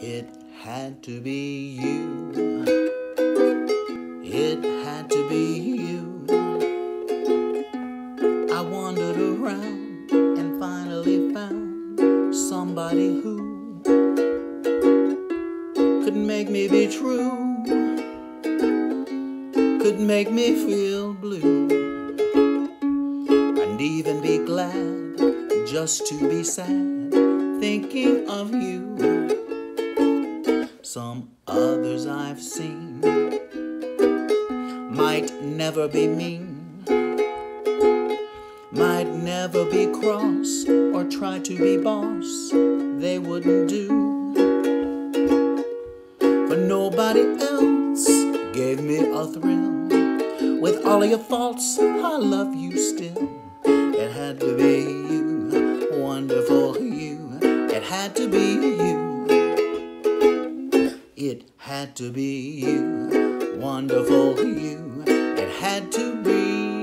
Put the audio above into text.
It had to be you. It had to be you. I wandered around and finally found somebody who could make me be true, could make me feel blue, and even be glad just to be sad thinking of you. Some others I've seen might never be mean, might never be cross or try to be boss. They wouldn't do. But nobody else gave me a thrill. With all of your faults, I love you still. It had to be you, wonderful you. It had to be you. Had to be you, wonderful you. It had to be